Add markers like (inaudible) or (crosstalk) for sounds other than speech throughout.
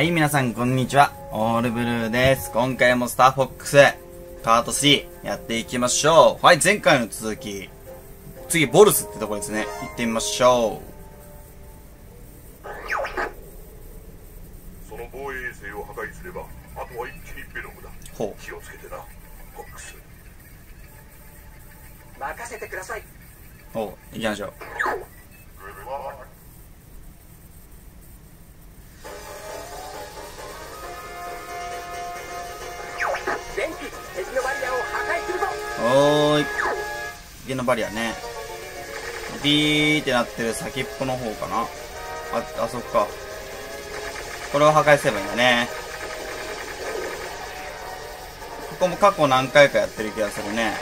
はい、皆さん、こんにちは。オールブルーです。今回もスターフォックス、カート3、やっていきましょう。はい、前回の続き。次、ボルスってとこですね。行ってみましょその防衛衛星を破壊すればあとは一気にベノムだう。ほ気をつけてなフォックス任せてください。う。ほう、行きましょう。のバリアね。ビーってなってる先っぽの方かな。あ、あ、そっか。これを破壊すればいいんだね。ここも過去何回かやってる気がするね。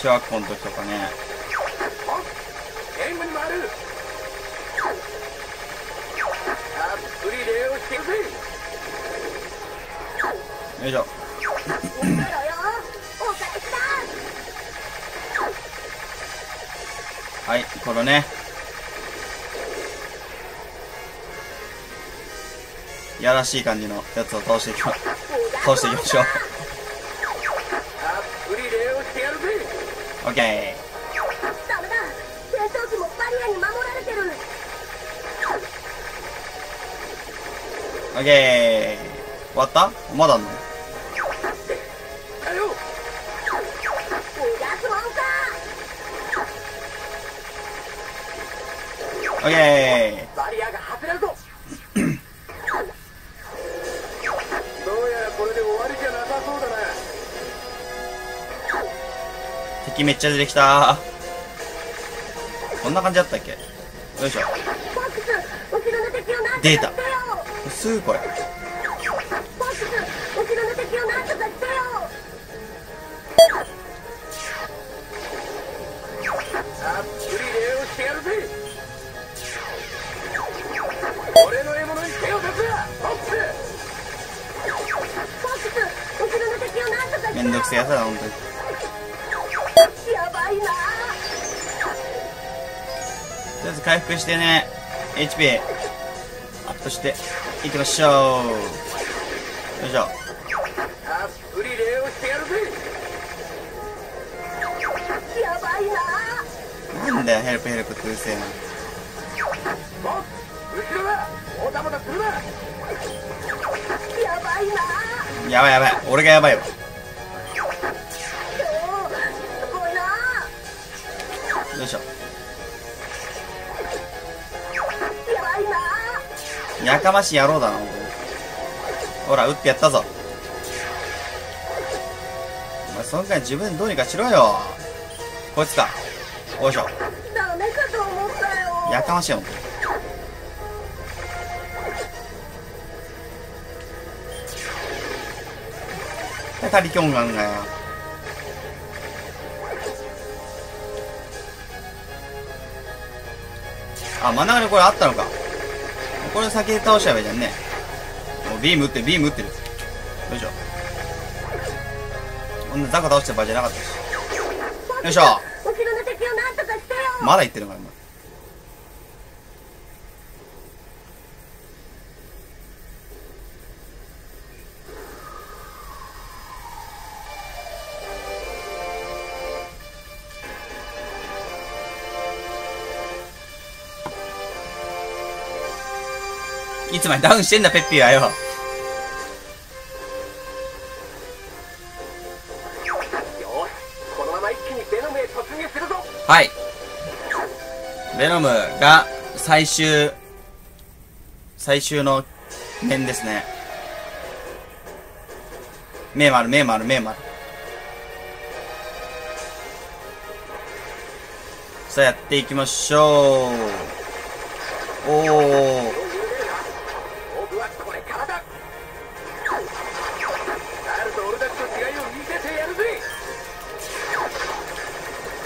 小学校の時とかね。よいしょ。はい、これね。やらしい感じのやつを倒していきま、(laughs) 倒していきましょう。オッケー。オッケー。終わった？まだあんの？オッケバリアが外れるぞ。どうやらこれで終わりじゃなさそうだな。ー。敵めっちゃ出てきたこんな感じだったっけ？よいしょ。出たすぐこれ。めんどくせえやつだな、ほんとに。やばいなとりあえず回復してね、HP、アップしていきましょう。よいしょ。たっぷり礼をしてやるぜ。やばいななんだよ、ヘルプヘルプってうるせえな。ボス後ろだもたもたするなやばいなやばいやばい。俺がやばいわ。やかましい野郎だな、ほら、撃ってやったぞ。お前、その間自分でどうにかしろよ。こいつか。よいしょ。ダメかと思ったよやかましいよ。で、他力音があるんだよ。あ、真ん中にこれあったのか。これ先で倒しちゃえばいいじゃんね。もうビーム撃ってる、ビーム撃ってる。よいしょ。こんなザコ倒してる場合じゃなかったし。よいしょ。まだ言ってるのかよ、おいつまでダウンしてんだ、ペッピーはよ。よしこのまま一気にベノムへ突入するぞはい。ベノムが最終、最終の面ですね。目丸、目丸、目丸。さあやっていきましょう。おー。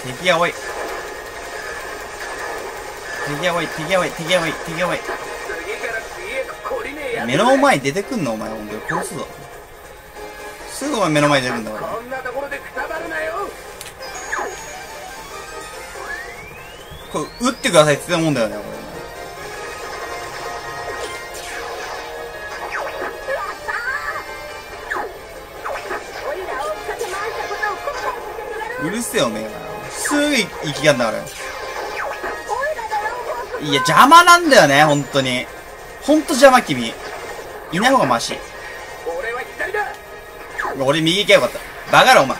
Take it away. Take it away, 目の前に出てくんのお前、本当に殺すぞ。すぐお前目の前に出るんだから。こんなところでくたばるなよこれ、撃ってくださいって言ってたもんだよね、これ。うるせえお前はすぐ行きがんだから。いや、邪魔なんだよね、本当に。ほんと邪魔、君。いない方がマシ。俺は左だ俺右行けばよかった。バカだ、お前。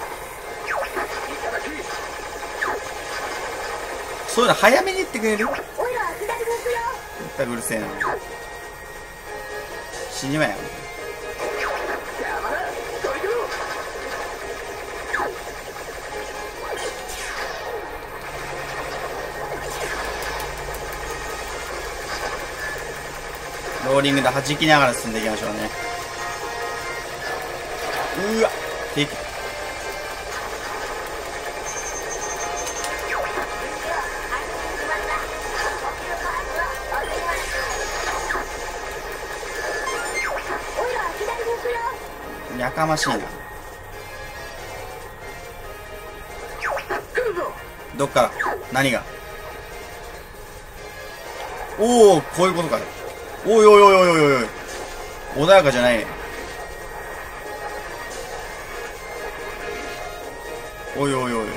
そういうの早めに言ってくれる？オイラは左に行くよ全くうるせえな。死にまえよ。ローリングで弾きながら進んでいきましょうね。うわ敵。オイラは左に行くよやかましいな。どっから？何が？おおこういうことかよ。おいおいおいおいおいおい。穏やかじゃない。おいおいおい。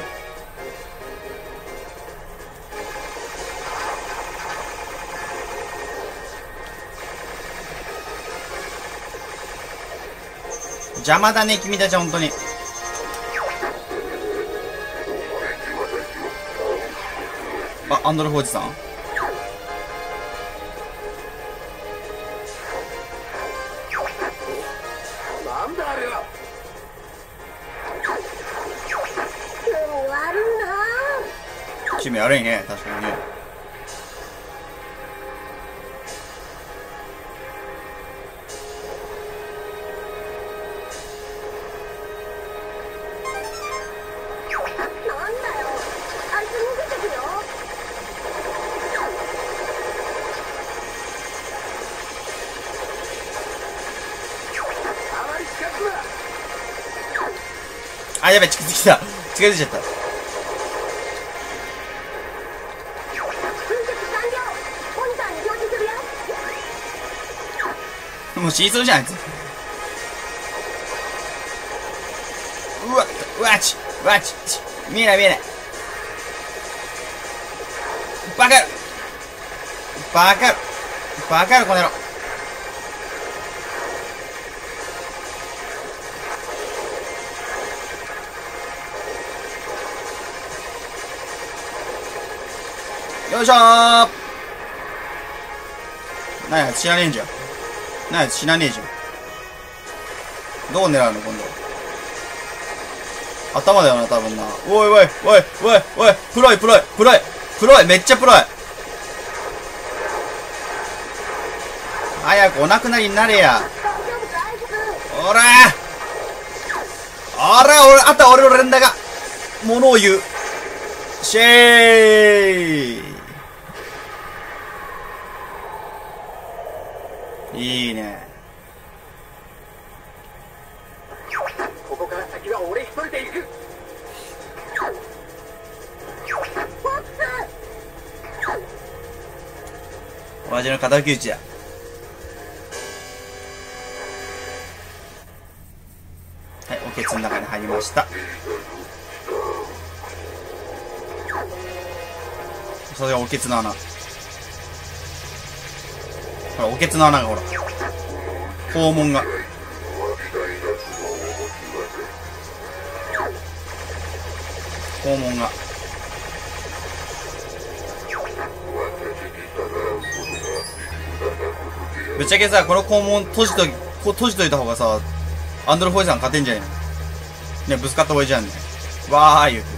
邪魔だね、君たち、本当に。あ、アンドルフおじさん悪いね、確かにね。あ、やべ、近づいてきた。近づいちゃった。もう死にそうじゃん、あいつ。うわ、うわち、うわち、ち見えない見えない。バカ野郎バカ野郎バカ野郎この野郎。よいしょーなんや、知らねえんじゃん。なんや、死なねえじゃん。どう狙うの、今度。頭だよな、多分な。おいおい、おい、おい、おい、プロい、プロい、プロい、プロい、めっちゃプロい。早くお亡くなりになれや。大丈夫かアイス君おらおら、俺、あとは俺の連打が、ものを言う。シェーいいね。ここから先は俺一人で行く親父の敵討ちや。はい、おけつの中に入りました。それがおけつの穴。ほら、おけつの穴がほら。肛門が。肛門が。ぶっちゃけさ、この肛門閉じと、こ閉じといた方がさ、アンドロフォイさん勝てんじゃねえの？ね、ぶつかった方がいいじゃんね。わー言うて。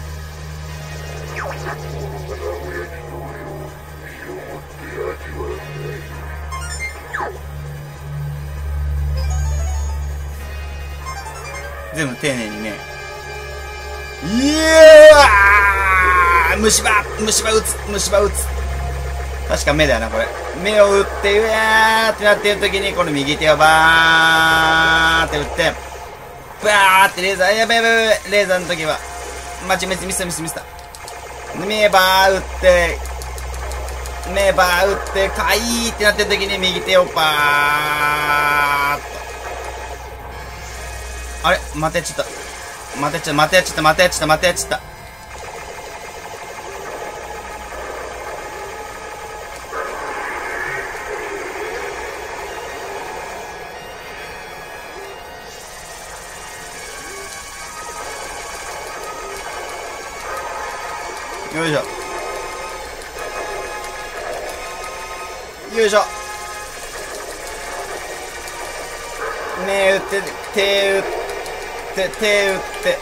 全部丁寧にね。いやー虫歯虫歯打つ虫歯打つ確か目だよな、これ。目を打って、うわーってなってる時に、この右手をバーって打って、バーってレーザー、やべやべやべ、レーザーの時は、待ちミスミスミスミスだ。目バー打って、目バー打って、かいーってなってる時に右手をバー待てちゃった。待てちゃった、待てちゃった、待てちゃった、またやっちゃった。よいしょよいしょ目打って手打って手打って。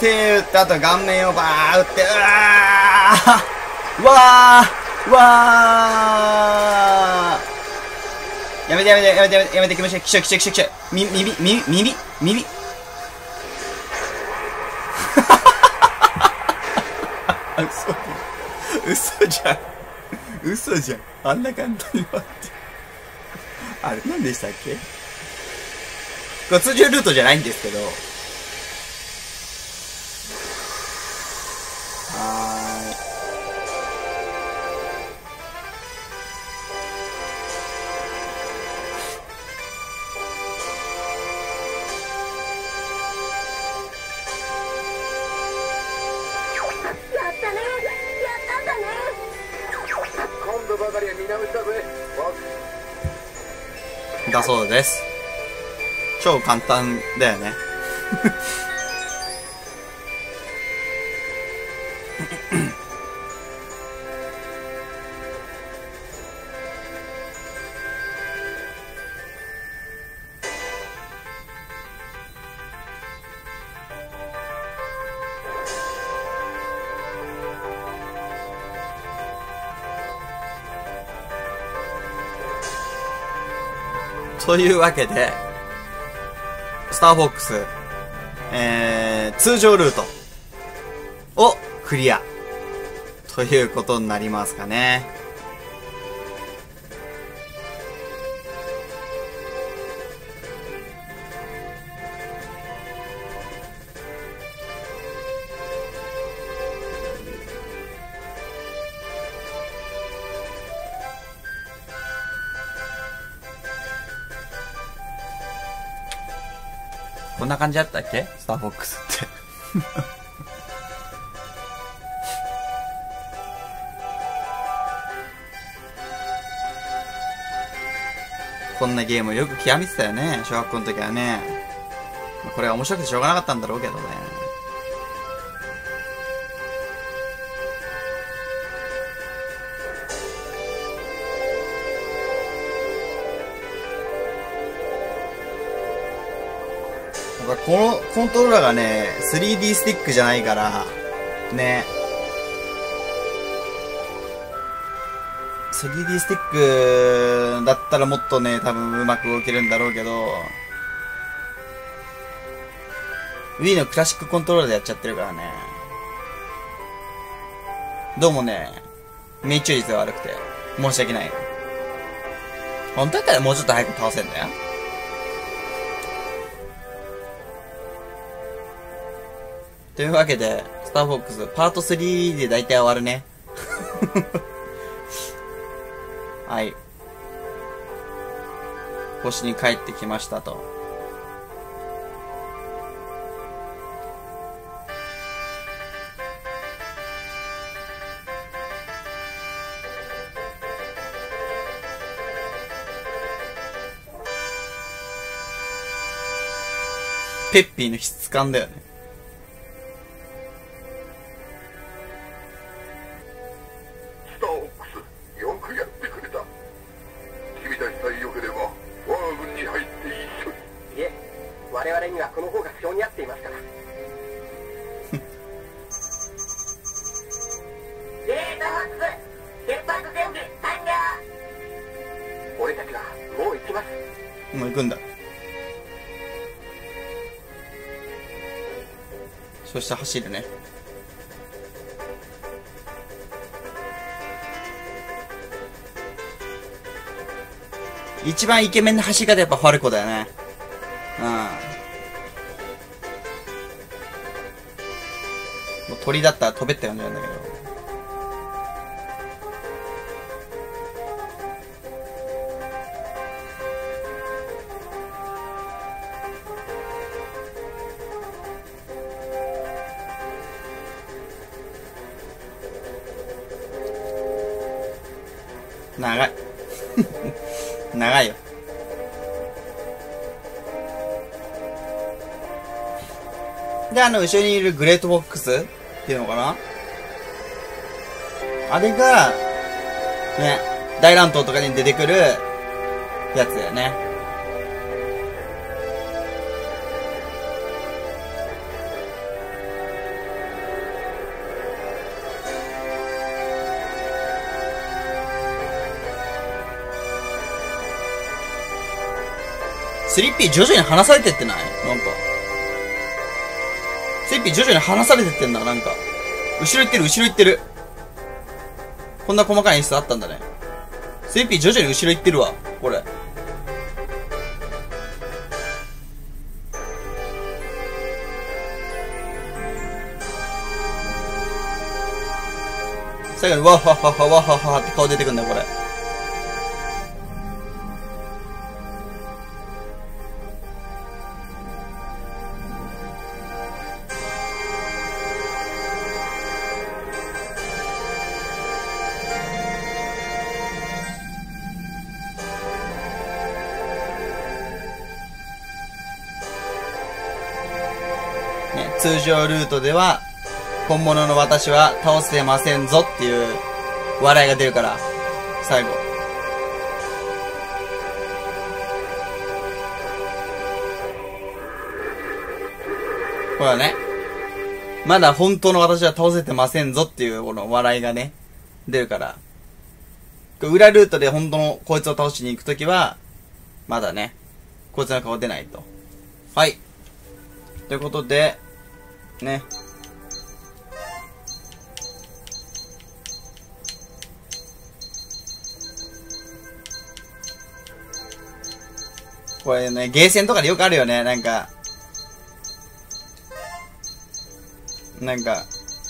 手打ってあと顔面をバー打ってうわー。わーわー。やめてやめてやめてやめてやめて気持ち悪い。きしょきしょきしょきしょみ耳耳。耳耳 (laughs) 嘘嘘じゃん。嘘じゃん。あんな簡単に割って。あれ何でしたっけ？通常ルートじゃないんですけど。はーい。やったね。やったんだね。今度ばかりは見直しだぜ。ボスだそうです超簡単だよね。というわけで、ターフォックス、えー、通常ルート。をクリア。ということになりますかね。こんな感じだったっけ？スターフォックスって。こんなゲームよく極めてたよね、小学校の時はね。これは面白くてしょうがなかったんだろうけどね。このコントローラーがね、3D スティックじゃないから、ね。3D スティックだったらもっとね、多分うまく動けるんだろうけど、Wii のクラシックコントローラーでやっちゃってるからね。どうもね、命中率が悪くて、申し訳ない。本当だったらもうちょっと早く倒せんだよ。というわけで、スターフォックス、パート3で大体終わるね。(laughs) はい。星に帰ってきましたと。ペッピーの質感だよね。して走るね。一番イケメンな走り方やっぱファルコだよね。うん。もう鳥だったら飛べって感じなんだけど。あの、後ろにいるグレートボックスっていうのかな？あれが、ね、大乱闘とかに出てくるやつだよね。スリッピー徐々に離されてってない？なんか。ッピー徐々に離されてってんな、なんか。後ろ行ってる、後ろ行ってる。こんな細かい演出あったんだね。スリッピー徐々に後ろ行ってるわ、これ。最後にワッハッハッハワッハッハって顔出てくんだよ、これ。ルートでは、本物の私は倒せませんぞっていう笑いが出るから、最後。ほらね。まだ本当の私は倒せてませんぞっていうこの笑いがね、出るから。裏ルートで本当のこいつを倒しに行くときは、まだね、こいつの顔出ないと。はい。ということで、ね。これね、ゲーセンとかでよくあるよね、なんか。なんか、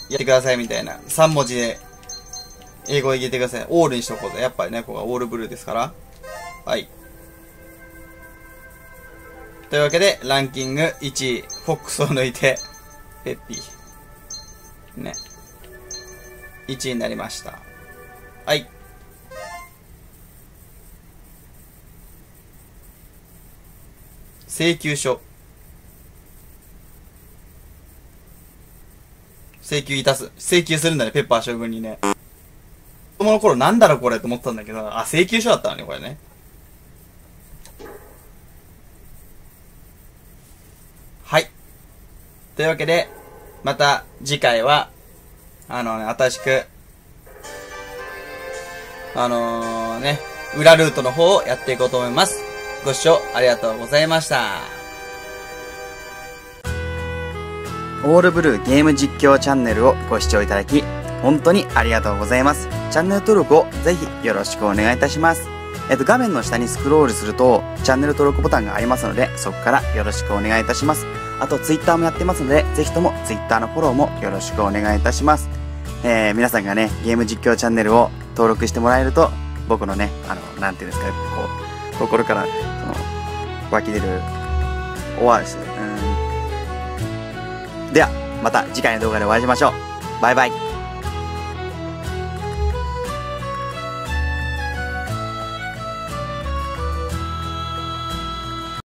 やってくださいみたいな。3文字で、英語で言ってください。オールにしとこうぜ。やっぱりね、ここがオールブルーですから。はい。というわけで、ランキング1位、フォックスを抜いて、ペッピー。ね。1位になりました。はい。請求書。請求いたす。請求するんだね、ペッパー将軍にね。子供の頃なんだろうこれと思ったんだけど、あ、請求書だったのね、これね。はい。というわけで、また次回は、あのね、新しく、あのね、裏ルートの方をやっていこうと思います。ご視聴ありがとうございました。オールブルーゲーム実況チャンネルをご視聴いただき、本当にありがとうございます。チャンネル登録をぜひよろしくお願いいたします。えっと、画面の下にスクロールすると、チャンネル登録ボタンがありますので、そこからよろしくお願いいたします。あと、ツイッターもやってますので、ぜひともツイッターのフォローもよろしくお願いいたします。えー、皆さんがね、ゲーム実況チャンネルを登録してもらえると、僕のね、あの、なんていうんですか、こう、心から、その、湧き出る、終わるし、うん。では、また次回の動画でお会いしましょう。バイバイ。